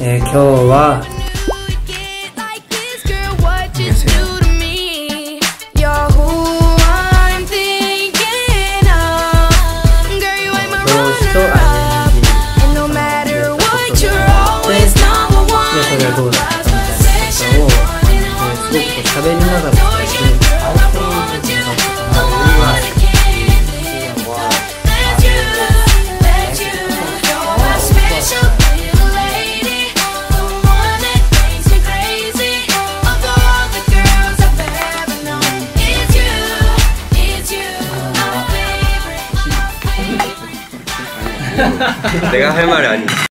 えー、今日はどうだったみたいなことを、えー、すごく喋りながらですね 내가 할 말이 아니